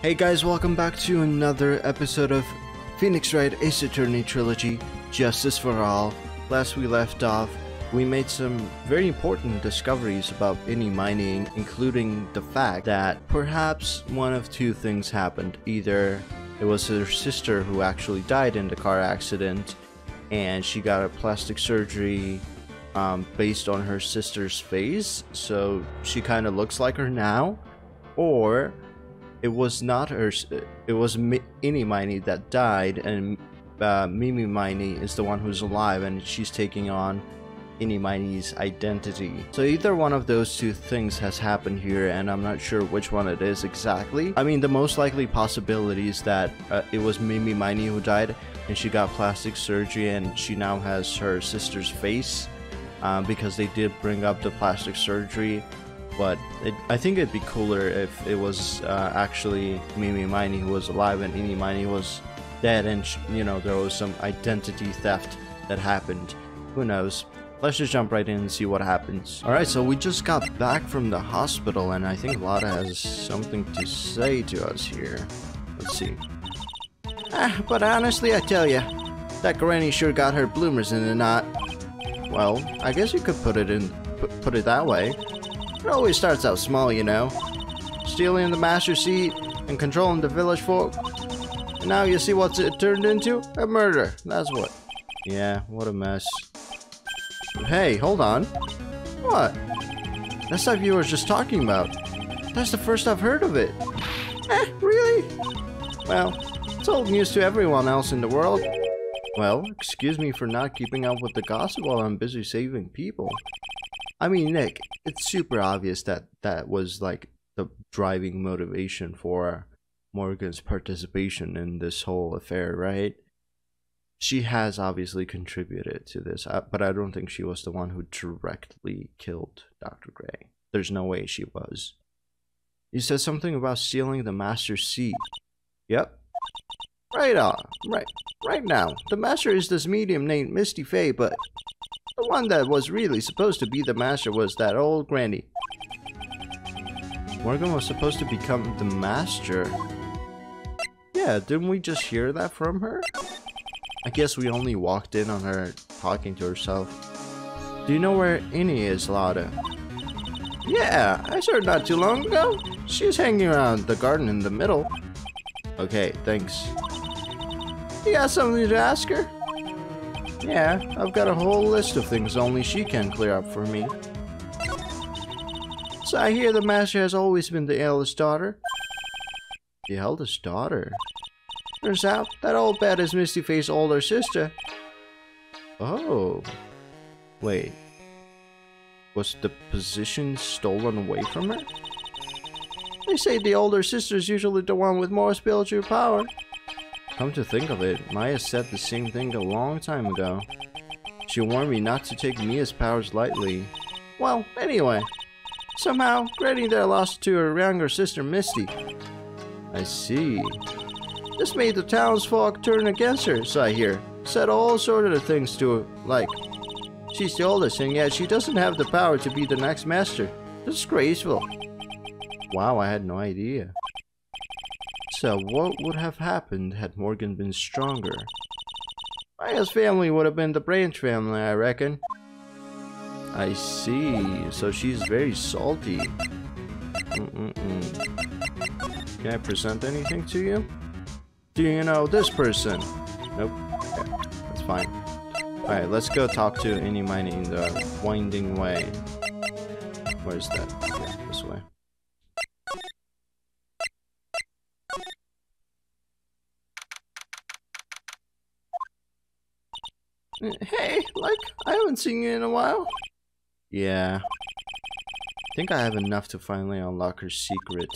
Hey guys, welcome back to another episode of Phoenix Wright Ace Attorney Trilogy Justice for All. Last we left off, we made some very important discoveries about Ini Miney, including the fact that perhaps one of two things happened. Either it was her sister who actually died in the car accident, and she got a plastic surgery um, based on her sister's face, so she kind of looks like her now, or it was not her. It was Mi- Ini Miney that died, and uh, Mimi Miney is the one who's alive, and she's taking on Ini Miney's identity. So either one of those two things has happened here, and I'm not sure which one it is exactly. I mean, the most likely possibility is that uh, it was Mimi Miney who died, and she got plastic surgery, and she now has her sister's face. Um, because they did bring up the plastic surgery but it, I think it'd be cooler if it was uh, actually Mimi Miney who was alive and Ini Miney was dead, and you know there was some identity theft that happened. Who knows? Let's just jump right in and see what happens. Alright, so we just got back from the hospital, and I think Lotta has something to say to us here. Let's see. Ah, but honestly, I tell ya, that granny sure got her bloomers in the knot. Well, I guess you could put it in, put it that way. It always starts out small, you know. Stealing the master seat and controlling the village folk. And now you see what's it turned into? A murder. That's what. Yeah, what a mess. Hey, hold on. What? That's stuff you were just talking about. That's the first I've heard of it. Eh, really? Well, it's old news to everyone else in the world. Well, excuse me for not keeping up with the gossip while I'm busy saving people. I mean, Nick, it's super obvious that that was like the driving motivation for Morgan's participation in this whole affair, right? She has obviously contributed to this, uh, but I don't think she was the one who directly killed Dr. Grey. There's no way she was. You said something about stealing the master's seat. Yep. Right on. Right. Right now, the master is this medium named Misty Fey, but the one that was really supposed to be the master was that old granny. Morgan was supposed to become the master. Yeah, didn't we just hear that from her? I guess we only walked in on her talking to herself. Do you know where Ini is, Lotta? Yeah, I saw her not too long ago. She's hanging around the garden in the middle. Okay, thanks. You got something to ask her? Yeah, I've got a whole list of things only she can clear up for me. So I hear the master has always been the eldest daughter. The eldest daughter? Turns out that old bat is Misty Fey's older sister. Oh. Wait. Was the position stolen away from her? They say the older sister is usually the one with more spiritual power. Come to think of it, Maya said the same thing a long time ago. She warned me not to take Mia's powers lightly. Well, anyway, somehow, Granny there lost to her younger sister Misty. I see. This made the townsfolk turn against her, so I hear. Said all sorts of things to her, like, she's the oldest and yet she doesn't have the power to be the next master. Disgraceful. Wow, I had no idea. So, what would have happened had Morgan been stronger? Maya's family would have been the Branch family, I reckon. I see. So she's very salty. Mm -mm -mm. Can I present anything to you? Do you know this person? Nope. Okay, that's fine. Alright, let's go talk to Ini Miney in the winding way. Where's that? Hey, like, I haven't seen you in a while. Yeah. I think I have enough to finally unlock her secret.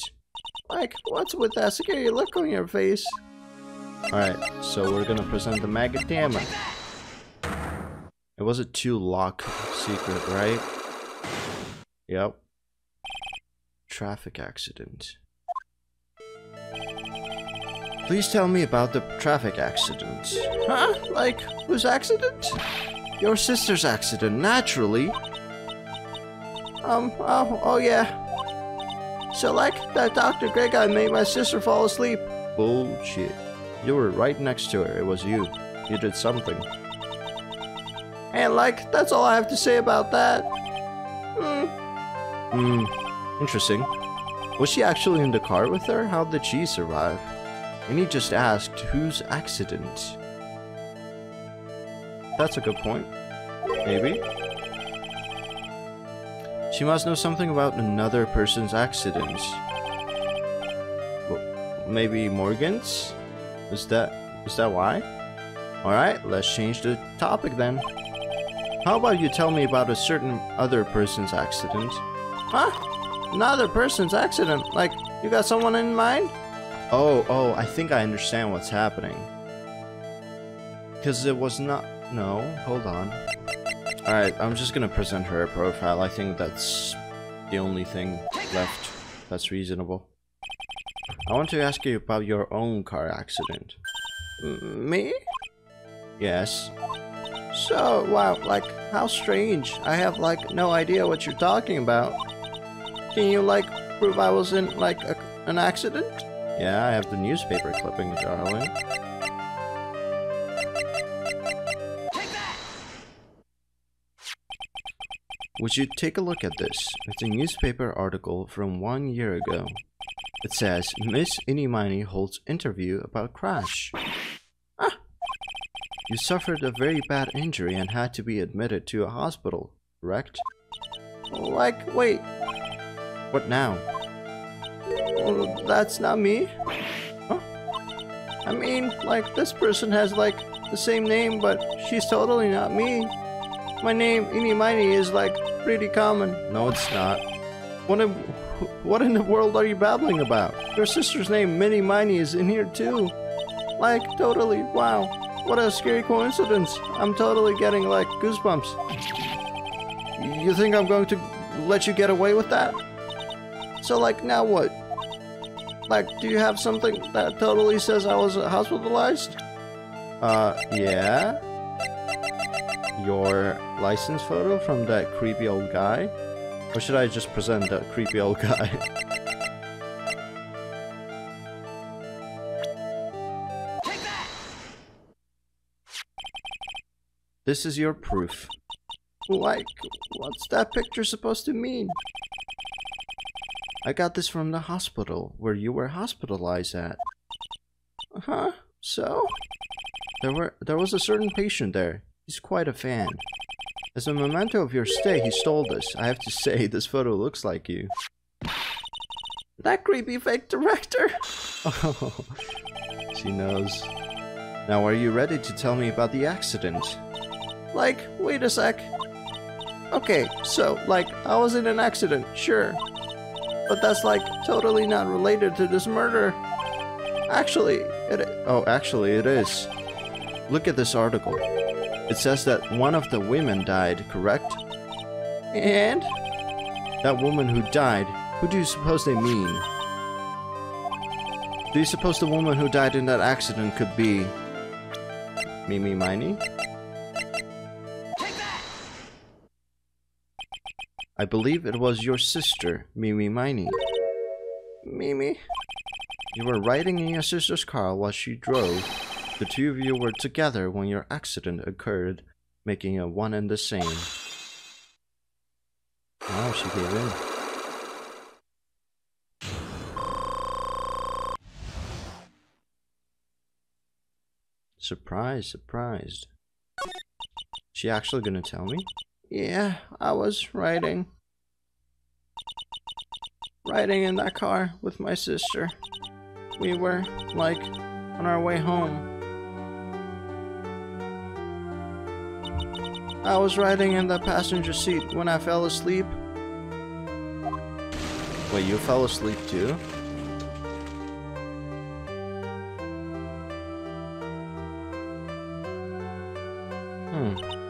Like, what's with that scary look on your face? Alright, so we're gonna present the Magatama. It was a two-lock secret, right? Yep. Traffic accident. Please tell me about the traffic accident. Huh? Like, whose accident? Your sister's accident, naturally. Um, oh, oh yeah. So like, that Dr. Grey guy made my sister fall asleep. Bullshit. You were right next to her. It was you. You did something. And like, that's all I have to say about that. Hmm. Hmm. Interesting. Was she actually in the car with her? How did she survive? And he just asked, whose accident? That's a good point. Maybe. She must know something about another person's accidents. Maybe Morgan's? Is that is that why? Alright, let's change the topic then. How about you tell me about a certain other person's accident? Huh? Another person's accident? Like, you got someone in mind? Oh, oh, I think I understand what's happening. Because it was not... No, hold on. Alright, I'm just gonna present her a profile. I think that's the only thing left that's reasonable. I want to ask you about your own car accident. Me? Yes. So, wow, like, how strange. I have, like, no idea what you're talking about. Can you, like, prove I was in, like, a, an accident? Yeah, I have the newspaper clipping, darling. Would you take a look at this? It's a newspaper article from one year ago. It says, Miss Ini Miney holds interview about crash. Ah! You suffered a very bad injury and had to be admitted to a hospital, correct? Like, wait. What now? That's not me. Huh? I mean, like, this person has, like, the same name, but she's totally not me. My name, Ini Miney, is, like, pretty common. No, it's not. What in, what in the world are you babbling about? Your sister's name, Mimi Miney, is in here too. Like, totally, wow. What a scary coincidence. I'm totally getting, like, goosebumps. You think I'm going to let you get away with that? So, like, now what? Like, do you have something that totally says I was hospitalized? Uh, yeah? Your license photo from that creepy old guy? Or should I just present that creepy old guy? This is your proof. Like, what's that picture supposed to mean? I got this from the hospital, where you were hospitalized at. Huh? So? There were there was a certain patient there. He's quite a fan. As a memento of your stay, he stole this. I have to say, this photo looks like you. That creepy fake director! Oh, she knows. Now, are you ready to tell me about the accident? Like, wait a sec. Okay, so, like, I was in an accident, sure. But that's, like, totally not related to this murder. Actually, it... Oh, actually, it is. Look at this article. It says that one of the women died, correct? And? That woman who died, who do you suppose they mean? Do you suppose the woman who died in that accident could be... Mimi Miney? I believe it was your sister, Mimi Miney. Mimi? You were riding in your sister's car while she drove. The two of you were together when your accident occurred, making a one and the same. Wow, she gave in. Surprise, surprised. She actually gonna tell me? Yeah, I was riding. Riding in that car with my sister. We were, like, on our way home. I was riding in the passenger seat when I fell asleep. Wait, you fell asleep too? Hmm.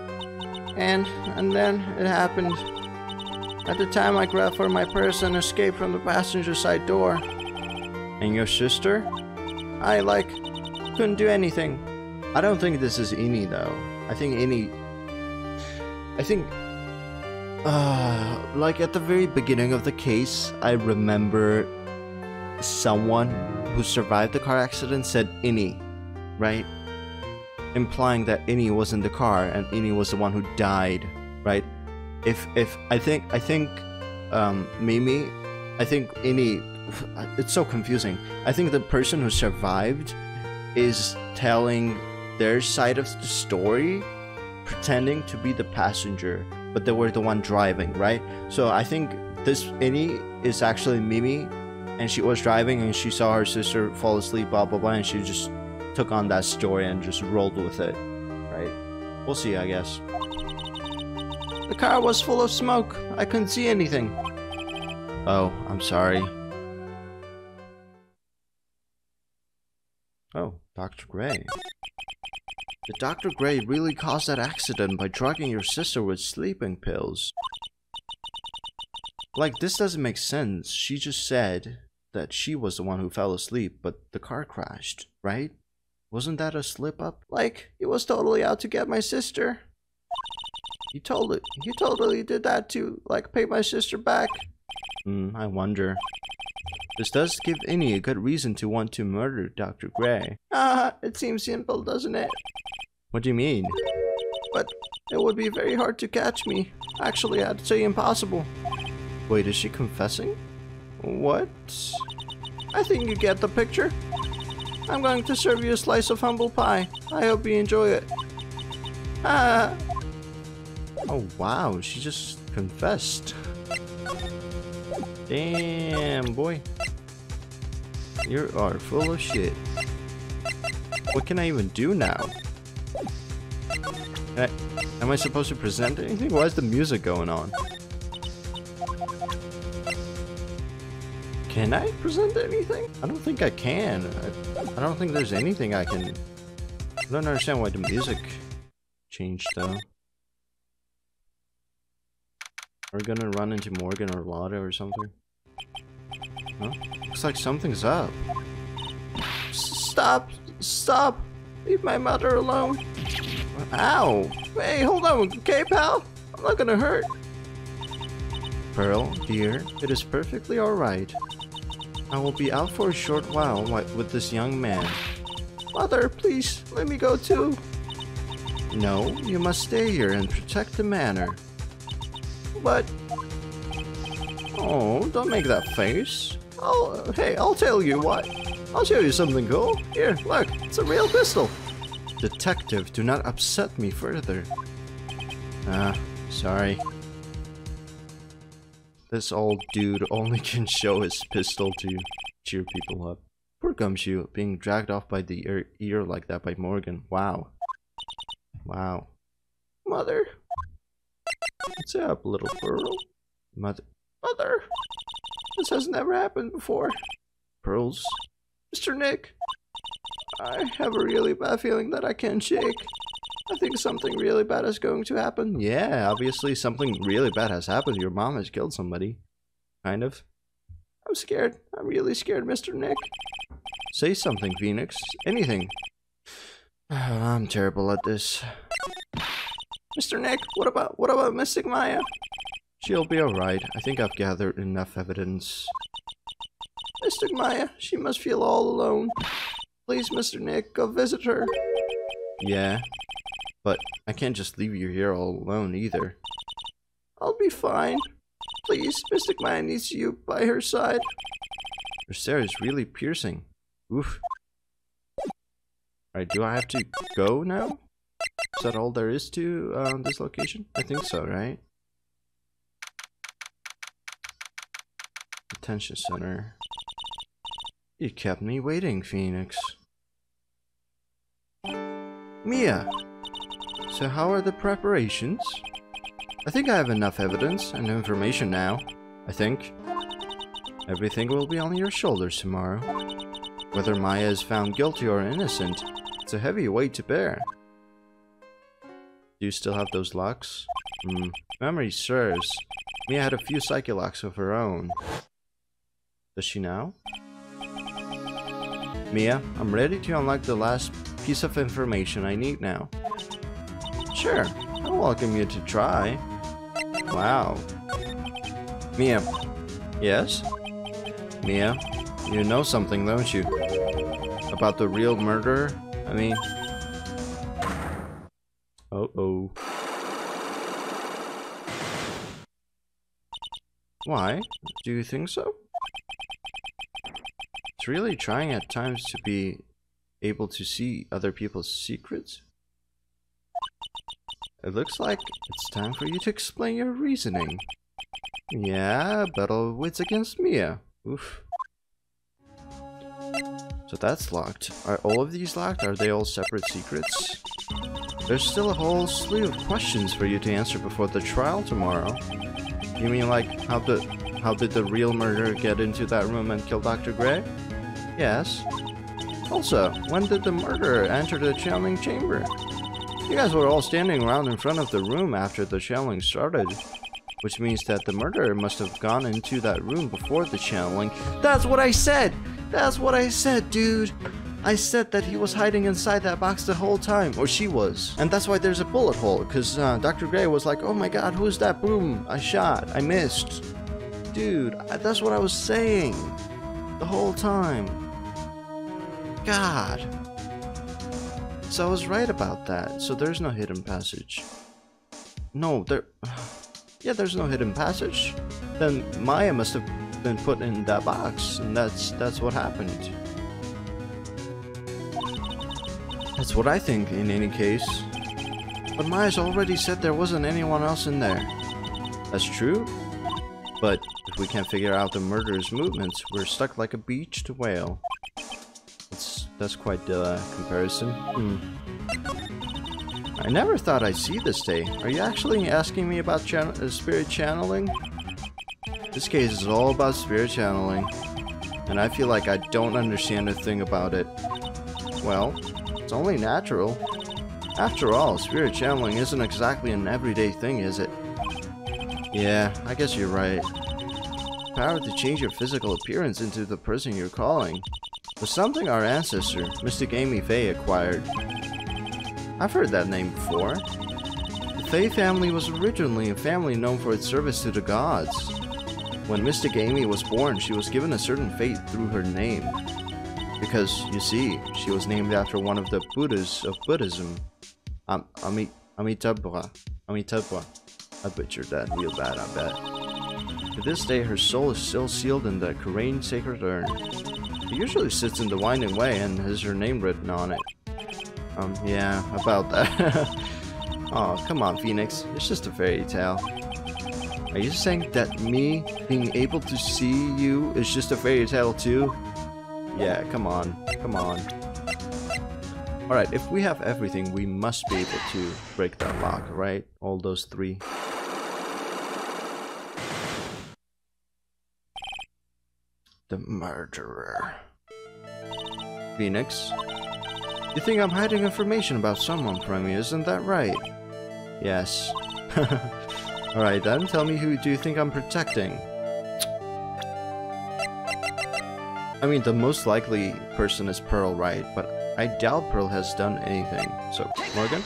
And, and then it happened. At the time I grabbed for my purse and escaped from the passenger side door. And your sister? I, like, couldn't do anything. I don't think this is Ini though. I think Ini I think Uh, like at the very beginning of the case, I remember someone who survived the car accident said Ini, right? Implying that Ini was in the car and Ini was the one who died, right? If if I think I think um, Mimi, I think Ini, it's so confusing. I think the person who survived is telling their side of the story, pretending to be the passenger, but they were the one driving, right? So I think this Ini is actually Mimi, and she was driving and she saw her sister fall asleep, blah blah blah, and she just took on that story and just rolled with it, right? We'll see, I guess. The car was full of smoke. I couldn't see anything. Oh, I'm sorry. Oh, Dr. Grey. Did Dr. Grey really cause that accident by drugging your sister with sleeping pills? Like, this doesn't make sense. She just said that she was the one who fell asleep, but the car crashed, right? Wasn't that a slip up? Like, he was totally out to get my sister. He it. He totally did that to, like, pay my sister back. Hmm, I wonder. This does give Ini a good reason to want to murder Dr. Grey. Ah, it seems simple, doesn't it? What do you mean? But it would be very hard to catch me. Actually, I'd say impossible. Wait, is she confessing? What? I think you get the picture. I'm going to serve you a slice of humble pie. I hope you enjoy it. Ah. Oh wow, she just confessed. Damn, boy. You are full of shit. What can I even do now? I, am I supposed to present anything? Why is the music going on? Can I present anything? I don't think I can. I, I don't think there's anything I can... I don't understand why the music changed though. Are we gonna run into Morgan or Lotta or something? Huh? Looks like something's up. Stop! Stop! Leave my mother alone. Ow! Hey, hold on, okay, pal? I'm not gonna hurt. Pearl, dear, it is perfectly alright. I will be out for a short while with this young man. Mother, please, let me go too. No, you must stay here and protect the manor. But... Oh, don't make that face. I'll, hey, I'll tell you what. I'll show you something cool. Here, look, it's a real pistol. Detective, do not upset me further. Ah, sorry. This old dude only can show his pistol to cheer people up. Poor Gumshoe, being dragged off by the ear, ear like that by Morgan. Wow. Wow. Mother. What's up, little Pearl? Mother. Mother! This has never happened before. Pearls? Mr. Nick! I have a really bad feeling that I can't shake. I think something really bad is going to happen. Yeah, obviously something really bad has happened. Your mom has killed somebody. Kind of. I'm scared. I'm really scared, Mr. Nick. Say something, Phoenix. Anything. I'm terrible at this. Mr. Nick, what about what about Mystic Maya? She'll be alright. I think I've gathered enough evidence. Mystic Maya, she must feel all alone. Please, Mr. Nick, go visit her. Yeah, but I can't just leave you here all alone either. I'll be fine. Please, Mystic Maya needs you by her side. Her stare is really piercing. Oof. Alright, do I have to go now? Is that all there is to uh, this location? I think so, right? Detention center. You kept me waiting, Phoenix. Mia! So how are the preparations? I think I have enough evidence and information now. I think. Everything will be on your shoulders tomorrow. Whether Maya is found guilty or innocent, it's a heavy weight to bear. Do you still have those locks? Hmm. Memory serves. Mia had a few psyche locks of her own. Does she now? Mia, I'm ready to unlock the last piece of information I need now. Sure, I welcome you to try. Wow. Mia. Yes? Mia, you know something, don't you? About the real murderer? I mean... Uh-oh. Why? Do you think so? It's really trying at times to be able to see other people's secrets. It looks like it's time for you to explain your reasoning. Yeah, battle wits against Mia. Oof. So that's locked. Are all of these locked? Are they all separate secrets? There's still a whole slew of questions for you to answer before the trial tomorrow. You mean like, how did, how did the real murderer get into that room and kill Dr. Grey? Yes. Also, when did the murderer enter the channeling chamber? You guys were all standing around in front of the room after the channeling started. Which means that the murderer must have gone into that room before the channeling. That's what I said! That's what I said, dude! I said that he was hiding inside that box the whole time, or she was. And that's why there's a bullet hole, because uh, Dr. Grey was like, oh my god, who's that? Boom, I shot, I missed. Dude, that's what I was saying. The whole time. God. So I was right about that, so there's no hidden passage. No, there... Yeah, there's no hidden passage. Then Maya must have been put in that box, and that's that's what happened. That's what I think, in any case. But Maya's already said there wasn't anyone else in there. That's true. But if we can't figure out the murderer's movements, we're stuck like a beached whale. That's, quite the uh, comparison. Hmm. I never thought I'd see this day. Are you actually asking me about chan uh, spirit channeling? This case is all about spirit channeling. And I feel like I don't understand a thing about it. Well, it's only natural. After all, spirit channeling isn't exactly an everyday thing, is it? Yeah, I guess you're right. Power to change your physical appearance into the person you're calling was something our ancestor, Mystic Ami Fey, acquired. I've heard that name before. The Fey family was originally a family known for its service to the gods. When Mystic Ami was born, she was given a certain fate through her name. Because, you see, she was named after one of the Buddhas of Buddhism. Amit Amitabha. Amitabha. I butchered that real bad, I bet. To this day, her soul is still sealed in the Kurain sacred urn. It usually sits in the winding way and has her name written on it. Um, yeah, about that. oh, come on, Phoenix. It's just a fairy tale. Are you saying that me being able to see you is just a fairy tale too? Yeah, come on. Come on. Alright, if we have everything, we must be able to break that lock, right? All those three. The murderer. Phoenix, you think I'm hiding information about someone from you, isn't that right? Yes. Alright then, tell me who do you think I'm protecting? I mean, the most likely person is Pearl, right? But I doubt Pearl has done anything. So, Morgan?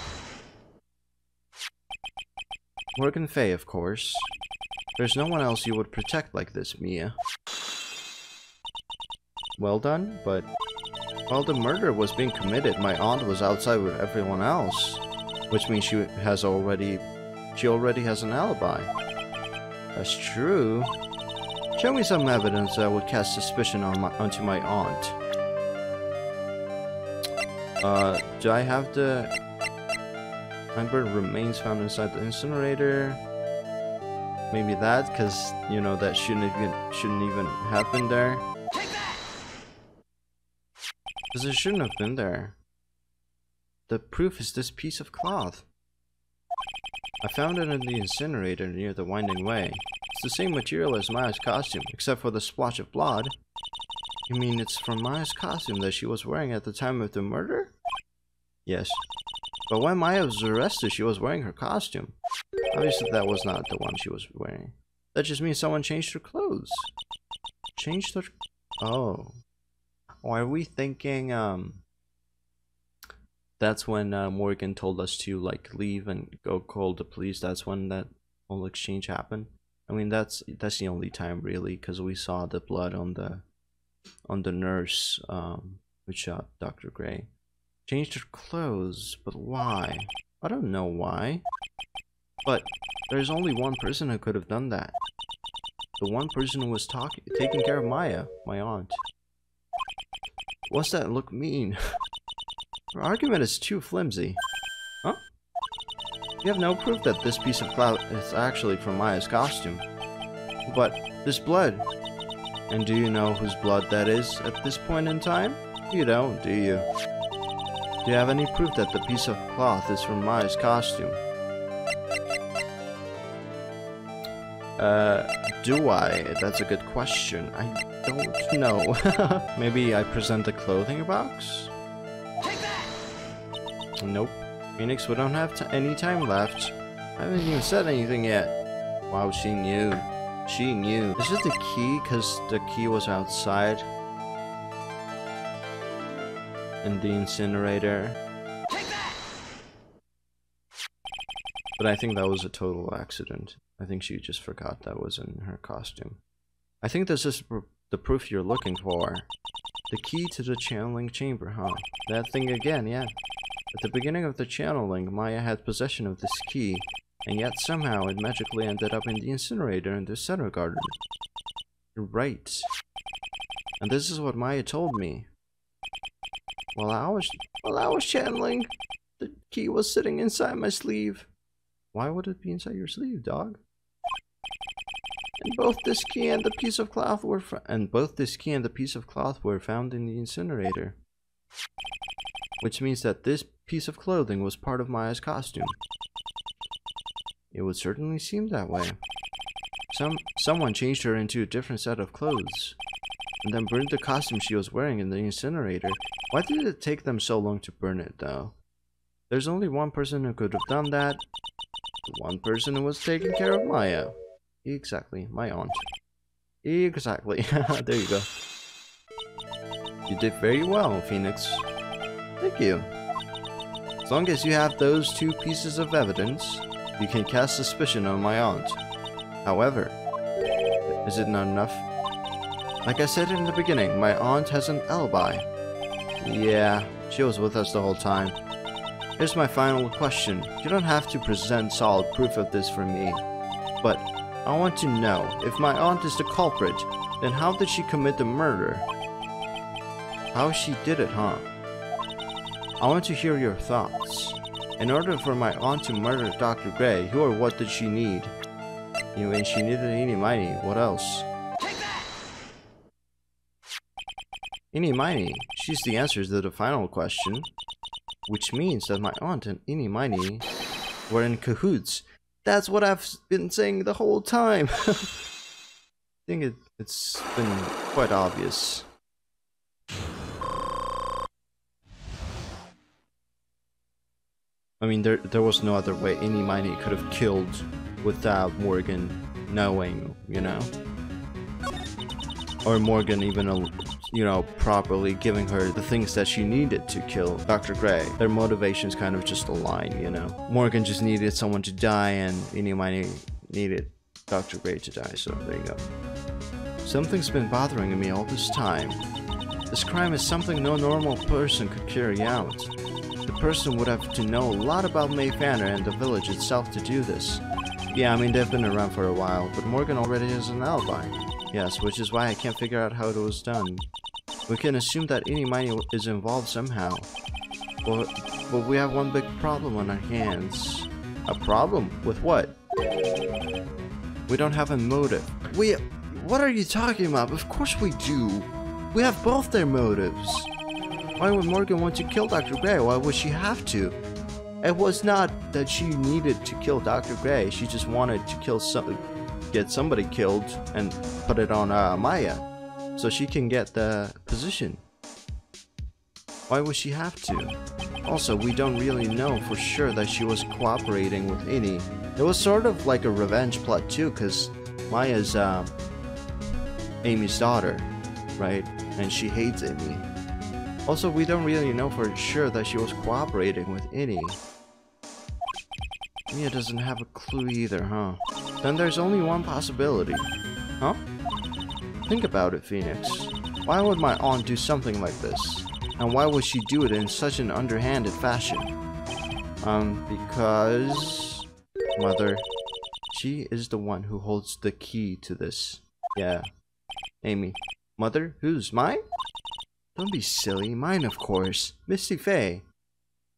Morgan Fey, of course. There's no one else you would protect like this, Mia. Well done, but while the murder was being committed, my aunt was outside with everyone else, which means she has already, she already has an alibi. That's true. Show me some evidence that would cast suspicion on my, onto my aunt. Uh, do I have the Amber remains found inside the incinerator? Maybe that, because you know that shouldn't even shouldn't even happen there. Because it shouldn't have been there. The proof is this piece of cloth. I found it in the incinerator near the winding way. It's the same material as Maya's costume, except for the splotch of blood. You mean it's from Maya's costume that she was wearing at the time of the murder? Yes. But when Maya was arrested, she was wearing her costume. Obviously that was not the one she was wearing. That just means someone changed her clothes. Changed her... Oh. Are we thinking, um, that's when uh, Morgan told us to like leave and go call the police. That's when that whole exchange happened. I mean, that's that's the only time really, because we saw the blood on the on the nurse um, who shot Dr. Grey. Changed her clothes, but why? I don't know why. But there's only one person who could have done that. The one person who was talking, taking care of Maya, my aunt. What's that look mean? Her argument is too flimsy. Huh? You have no proof that this piece of cloth is actually from Maya's costume. But this blood. And do you know whose blood that is at this point in time? You don't, do you? Do you have any proof that the piece of cloth is from Maya's costume? Uh, do I? That's a good question. I don't know. Maybe I present the clothing box? Nope. Phoenix, we don't have any time left. I haven't even said anything yet. Wow, she knew. She knew. Is it the key? Because the key was outside. In the incinerator. But I think that was a total accident. I think she just forgot that was in her costume. I think this is the proof you're looking for. The key to the channeling chamber, huh? That thing again, yeah. At the beginning of the channeling, Maya had possession of this key, and yet somehow it magically ended up in the incinerator in the center garden. You're right. And this is what Maya told me. While I was while I was channeling, the key was sitting inside my sleeve. Why would it be inside your sleeve, dog? And both this key and the piece of cloth were and both this key and the piece of cloth were found in the incinerator. Which means that this piece of clothing was part of Maya's costume. It would certainly seem that way. Some someone changed her into a different set of clothes and then burned the costume she was wearing in the incinerator. Why did it take them so long to burn it though? There's only one person who could have done that. One person who was taking care of Maya. Exactly, my aunt. Exactly. there you go. You did very well, Phoenix. Thank you. As long as you have those two pieces of evidence, you can cast suspicion on my aunt. However, is it not enough? Like I said in the beginning, my aunt has an alibi. Yeah, she was with us the whole time. Here's my final question. You don't have to present solid proof of this for me, but I want to know, if my aunt is the culprit, then how did she commit the murder? How she did it, huh? I want to hear your thoughts. In order for my aunt to murder Dr. Grey, who or what did she need? You mean she needed Ini Miney, what else? Ini Miney, she's the answer to the final question. Which means that my aunt and Ini Miney were in cahoots. That's what I've been saying the whole time. I think it, it's been quite obvious. I mean, there there was no other way Ini Miney could have killed without Morgan knowing, you know? Or Morgan even, you know, properly giving her the things that she needed to kill Dr. Grey. Their motivations kind of just align, you know? Morgan just needed someone to die and Miney needed Dr. Grey to die, so there you go. Something's been bothering me all this time. This crime is something no normal person could carry out. The person would have to know a lot about Manor and the village itself to do this. Yeah, I mean, they've been around for a while, but Morgan already has an alibi. Yes, which is why I can't figure out how it was done. We can assume that Ini Miney is involved somehow. But, but we have one big problem on our hands. A problem? With what? We don't have a motive. We... What are you talking about? Of course we do. We have both their motives. Why would Morgan want to kill Dr. Grey? Why would she have to? It was not that she needed to kill Dr. Grey. She just wanted to kill some, get somebody killed and put it on uh, Maya, so she can get the position. Why would she have to? Also, we don't really know for sure that she was cooperating with Ini. It was sort of like a revenge plot too, because Maya's uh, Ami's daughter, right? And she hates Ami. Also, we don't really know for sure that she was cooperating with Ini. Mia doesn't have a clue either, huh? then there's only one possibility. Huh? Think about it, Phoenix. Why would my aunt do something like this? And why would she do it in such an underhanded fashion? Um, because... Mother, she is the one who holds the key to this. Yeah. Ami. Mother? Whose? Mine? Don't be silly. Mine, of course. Misty Fey.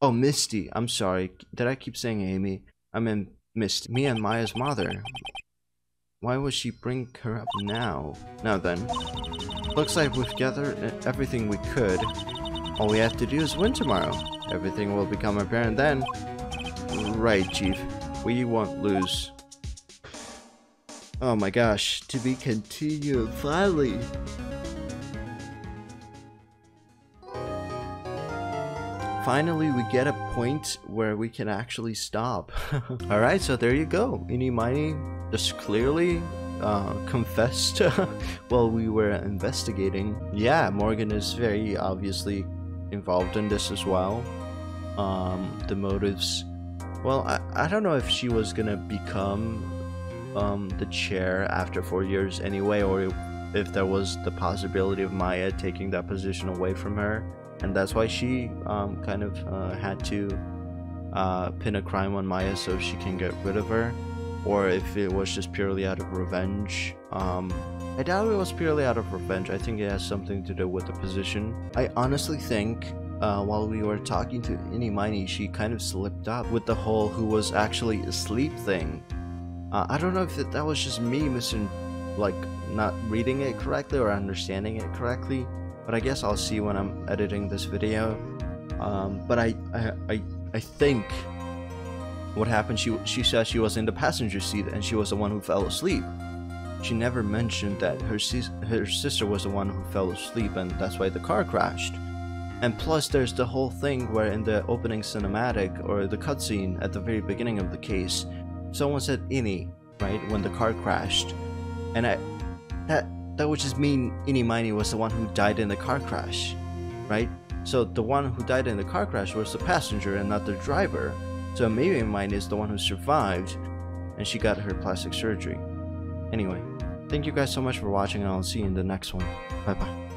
Oh, Misty. I'm sorry. Did I keep saying Ami? I meant Misty. Me and Maya's mother. Why would she bring her up now? Now then. Looks like we've gathered everything we could. All we have to do is win tomorrow. Everything will become apparent then. Right, Chief. We won't lose. Oh my gosh, to be continued, finally! Finally, we get a point where we can actually stop. Alright, so there you go. Ini Miney just clearly uh, confessed while we were investigating. Yeah, Morgan is very obviously involved in this as well. Um, the motives. Well, I, I don't know if she was gonna become um, the chair after four years anyway, or if there was the possibility of Maya taking that position away from her, and that's why she um, kind of uh, had to uh, pin a crime on Maya so she can get rid of her, or if it was just purely out of revenge. Um, I doubt it was purely out of revenge. I think it has something to do with the position. I honestly think uh, while we were talking to Ini Miney, she kind of slipped up with the whole who was actually asleep thing. Uh, I don't know if that, that was just me missing, like, not reading it correctly or understanding it correctly, but I guess I'll see when I'm editing this video. Um, but I, I, I, think what happened, she, she said she was in the passenger seat and she was the one who fell asleep. She never mentioned that her, her sister was the one who fell asleep and that's why the car crashed. And plus, there's the whole thing where in the opening cinematic or the cutscene at the very beginning of the case, someone said "ini" right when the car crashed, and I that that would just mean Ini Miney was the one who died in the car crash, right? So the one who died in the car crash was the passenger and not the driver. So maybe Ini Miney is the one who survived, and she got her plastic surgery. Anyway, thank you guys so much for watching, and I'll see you in the next one. Bye bye.